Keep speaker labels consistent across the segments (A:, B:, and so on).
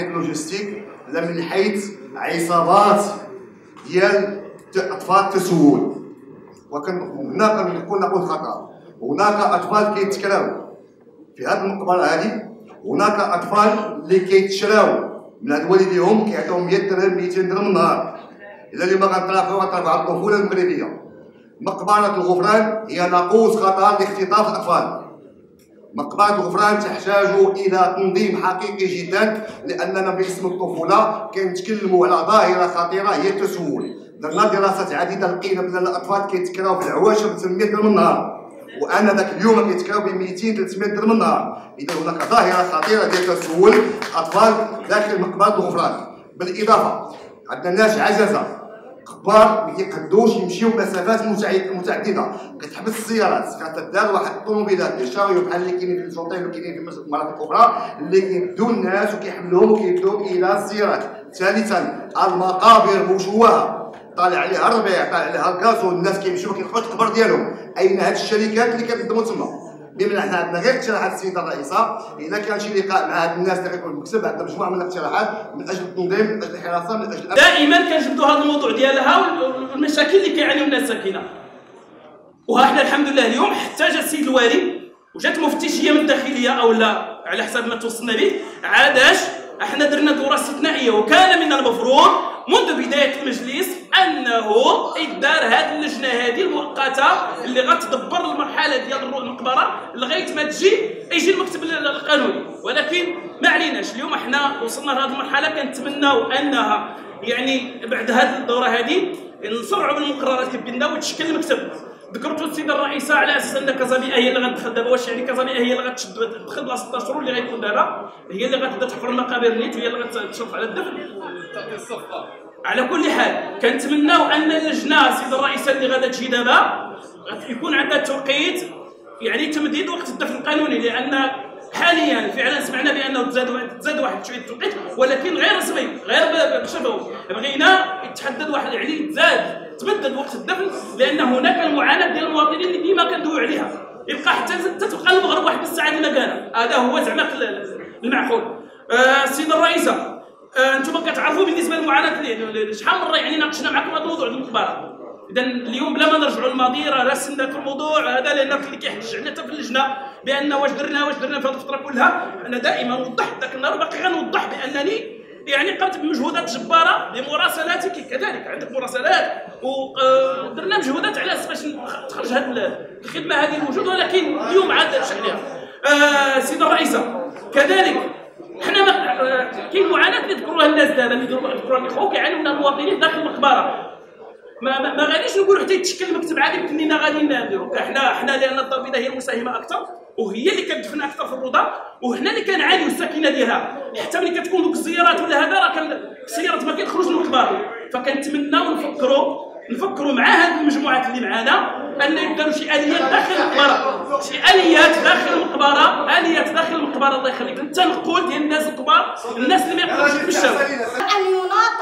A: حيث logistique لا من حيث عصابات ديال أطفال التسول وهنا كنقول نقول خطا هناك أطفال كيتكراو في هذه المقبرة هذه هناك أطفال اللي كيتشراو. من هاد والديهم كيعطيهم 100 درهم 200 درهم النهار إلا اللي ما غنطلقوا غنطلقوا على الطفولة المغربية. مقبرة الغفران هي ناقوس خطر لاختطاف الأطفال. مقبرة الغفران تحتاج إلى تنظيم حقيقي جدا لأننا باسم الطفولة كنتكلموا على ظاهرة خطيرة هي التسول درنا دراسات عديدة لقينا بان الأطفال كيتكراو في العواشر ب 800 درهم النهار. وأنا ذاك اليوم كيتكراو ب 200 300 درهم النهار. إذا هناك ظاهرة خطيرة ديال التسول أطفال داخل مقبره الغفران بالإضافة عندنا ناس عجزة. كبار ما كيقدوش يمشيو مسافات متعددة. كتحبس السيارات كتدار واحد الطوموبيلات دي شاريو بحال اللي كاينين في الجونتين وكاينين في المناطق الاخرى اللي كيدوا الناس وكيحملوهم وكيدوهم إلى السيارات. ثالثا المقابر مشوهه طالع عليها الربيع طالع عليها الغاز والناس كيمشيو كيلقاو القبر ديالهم. أين هاد الشركات اللي كتخدموا تما؟ بما حنا عندنا غير اقتراحات السيدة الرئيسة. إذا كان شي لقاء مع هاد الناس اللي غيكون المكتب عندنا مجموعه من الاقتراحات من أجل التنظيم من أجل الحراسة من أجل
B: دائما كنجبدوا هذا الموضوع ديالها والمشاكل اللي كيعانيو الناس الساكنه وها حنا الحمد لله اليوم حتى جا السيد الوالي وجات مفتشيه من الداخلية أو لا على حسب ما توصلنا به. عاداش إحنا درنا دورة استثنائية وكان من المفروض منذ بداية المجلس أنه إدار هذه اللجنة هذه المؤقتة اللي غتدبر المرحلة ديال المقبرة لغاية ما تجي يجي المكتب القانوني. ولكن ما عليناش. اليوم إحنا وصلنا لهذه المرحلة كنتمناو أنها يعني بعد هذه الدورة هذه نصرعوا بالمقررات قلنا وتشكل المكتب. ذكرتوا السيده الرئيسه على أساس أن كازابيا هي اللي غتدخل دابا واش يعني كازابيا هي اللي غتشد تدخل بلاصه 16 شهور اللي غيكون دابا هي اللي غتبدا تحفر المقابر نيت وهي اللي غتشرف على الدفن. على كل حال كنتمناو أن اللجنة السيده الرئيسه اللي غادا تجي دابا يكون عندها توقيت يعني تمديد وقت الدفن القانوني لأن حاليا فعلا سمعنا بأنه تزاد تزاد واحد شوية التوقيت ولكن غير رسمي غير بشفوي. بغينا يتحدد واحد يعني تزاد. تبدل وقت الدفن لأن هناك المعاناة ديال المواطنين اللي ديما كندويو عليها. يبقى حتى تبقى المغرب واحد الساعة ديال المكانه هذا هو زعما المعقول. آه السيده الرئيسة آه أنتم كتعرفوا بالنسبة للمعاناة شحال مرة يعني ناقشنا معكم هذا الموضوع ديال المقبره اذا اليوم بلا ما نرجعوا للماضي راه راسلنا في الموضوع هذا لأن اللي كيحتج علينا حتى في اللجنه بأن واش درنا واش درنا في هذه الفترة كلها أنا دائما وضحت ذاك النهار وباقي غنوضح بأنني يعني قمت بمجهودات جبارة بمراسلاتك كذلك عندك مراسلات ودرنا مجهودات على باش تخرج هذه الخدمة هذه الموجودة ولكن اليوم عاد عليها آه سيدة الرئيسة كذلك حنا آه كاين معاناة اللي ذكروها الناس دابا اللي ذكروها الاخوه من المواطنين داخل المقبرة. ما ما, ما غاديش نقولوا حتى يتشكل المكتب عادي كلنا غادي نديرو. حنا حنا لأن الضربيده هي المساهمة أكثر. وهي اللي كتدفن أكثر في الروضة وهنا اللي كنعانيو الساكنه ديالها. حتى ملي كتكون دوك الزيارات ولا هذا راه السيارات ما كيدخلوش من المقبره فكنتمناو نفكروا نفكروا مع هذه المجموعات اللي معانا أن يديروا شي آليات داخل المقبرة. شي آليات داخل المقبرة. آليات داخل المقبرة الله يخليك. التنقل ديال الناس الكبار الناس اللي ما يقدروش يتمشاو
C: ان يناط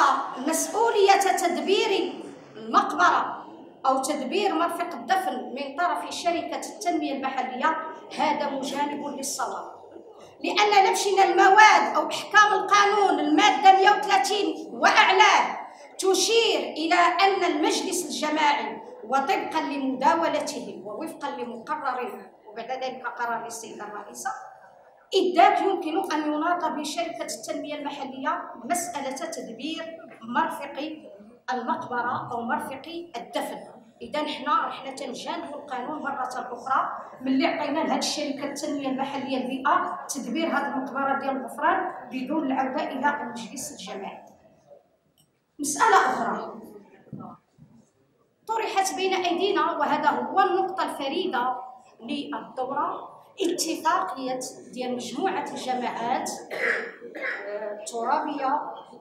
C: مسؤولية تدبير المقبرة. أو تدبير مرفق الدفن من طرف شركة التنمية المحلية هذا مجانب للصواب لأن نمشينا المواد أو أحكام القانون المادة 130 وأعلاه تشير إلى أن المجلس الجماعي وطبقا لمداولته ووفقا لمقرر وبعد ذلك قرار السيدة الرئيسة إذاك يمكن أن يناط بشركة التنمية المحلية مسألة تدبير مرفق المقبرة أو مرفق الدفن. اذا حنا حنا تنجانب القانون مرة أخرى ملي عطينا لهذه الشركة التنمية المحلية البيئه تدبير هذه المقبرة ديال الغفران بدون العودة إلى المجلس الجماعي. مسألة أخرى. طرحت بين أيدينا وهذا هو النقطة الفريدة للدورة اتفاقية ديال مجموعة الجماعات الترابية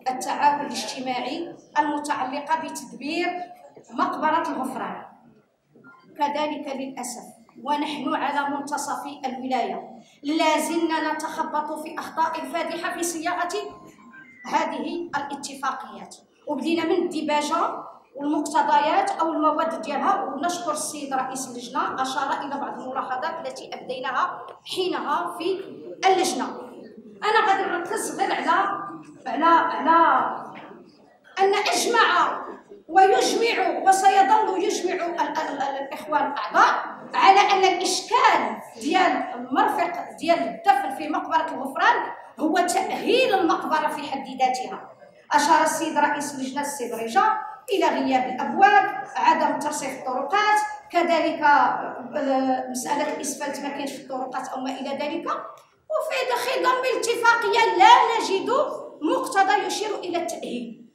C: التعاون الاجتماعي المتعلقة بتدبير مقبرة الغفران. كذلك للأسف ونحن على منتصف الولاية. لازلنا نتخبط في أخطاء فادحه في صياغه هذه الاتفاقيات. وبدينا من الديباجه والمقتضيات أو المواد ديالها ونشكر السيد رئيس اللجنة أشار إلى بعض الملاحظات التي أبديناها حينها في اللجنة. أنا غادي نركز غير على على على أن اجمع ويجمع وسيظل يجمع الإخوان الأعضاء على أن الإشكال ديال المرفق ديال الدفن في مقبرة الغفران هو تأهيل المقبرة في حد ذاتها. أشار السيد رئيس اللجنه السيد رجا إلى غياب الأبواب عدم ترصيف الطرقات كذلك آه، مسألة الاسفلت ما كاينش في الطرقات أو ما إلى ذلك. وفي خضم الاتفاقية لا نجد مقتضى يشير إلى التأهيل.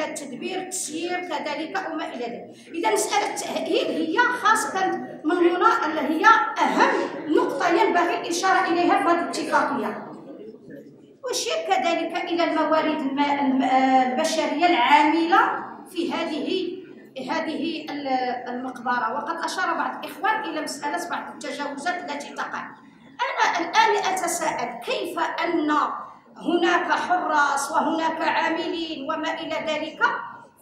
C: إلى التدبير التسيير كذلك وما إلى ذلك. إذا مسألة التأهيل هي خاصة من هنا اللي هي أهم نقطة ينبغي الإشارة إليها في هذه الاتفاقية. أشير كذلك إلى الموارد البشرية العاملة في هذه هذه المقبرة. وقد أشار بعض الإخوان إلى مسألة بعض التجاوزات التي تقع. أنا الآن أتساءل كيف أن هناك حراس وهناك عاملين وما إلى ذلك.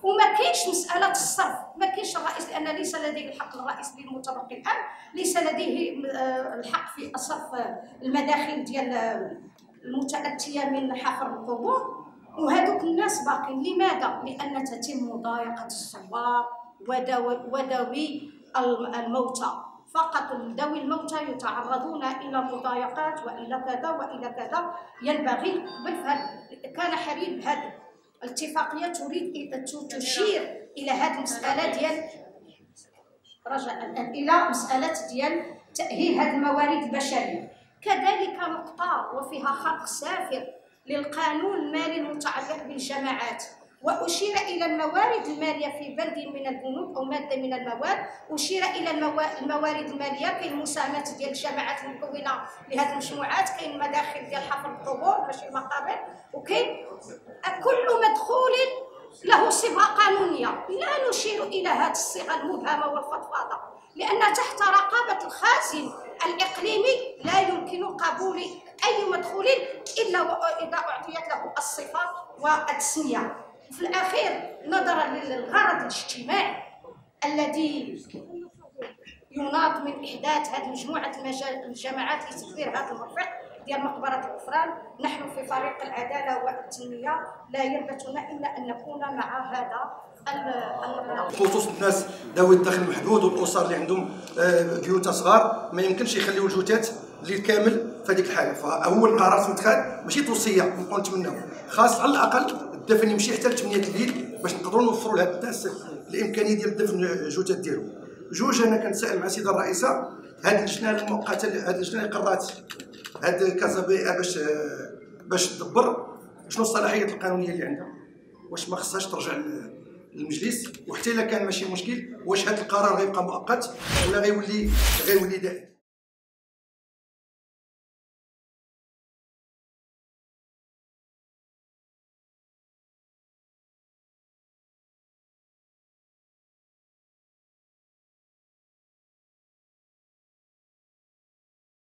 C: وما كاينش مسألة الصرف. ما كاينش الرئيس لأن ليس لديه الحق الرئيس بالمتبقي الآن. ليس لديه آه، الحق في صرف المداخل ديال المتأتية من حفر القبور. وهذوك الناس باقين لماذا؟ لأن تتم مضايقة الزوار وذوي الموتى. فقط ذوي الموتى يتعرضون إلى مضايقات وإلى كذا وإلى كذا. ينبغي كان حبيب هذه الاتفاقية تريد تشير إلى هذه المسألة ديال رجاء إلى مسألة ديال تأهيل هذه الموارد البشرية. كذلك نقطة وفيها خرق سافر للقانون المالي المتعلق بالجماعات. وأشير إلى الموارد المالية في بند من البنود أو مادة من المواد. أشير إلى الموارد المالية كاين المساهمات ديال الجماعات المكونة لهذه المجموعات. كاين المداخل ديال حفر القبور ماشي المقابر. وكاين كل مدخول له صفة قانونية. لا نشير إلى هذه الصيغة المبهمة والفضفاضة لأن تحت رقابة الخازن الإقليمي لا يمكن قبول أي مدخول إلا إذا أعطيت له الصفة والتسمية. في الأخير نظرا للغرض الاجتماعي الذي يناط من إحداث هذه مجموعة الجماعات لتطوير هذا المرفق ديال مقبرة الغفران نحن في فريق العدالة والتنمية. لا يربتنا إلا أن نكون مع هذا
D: خصوص الناس ذوي الدخل المحدود والأسر اللي عندهم آه، بيوت صغار ما يمكنش يخليو الجثات الليل كامل في هذيك الحالة. فهو القرار متخذ ماشي توصية نتمناو خاص على الأقل الدفن يمشي حتى ل 8 الليل باش نقدروا نوفروا لهاد الناس الإمكانية ديال دفن الجثث ديالهم جوج أنا كنتسائل مع السيدة الرئيسة هاد اللجنه المؤقتة هاد اللجنه اللي قرات هاد كازا بي باش باش تدبر شنو الصلاحيات القانونية اللي عندها؟ واش ما خصهاش ترجع للمجلس؟ وحتى إلا كان ماشي مشكل واش هذا القرار غيبقى مؤقت ولا غيولي غيولي دائم؟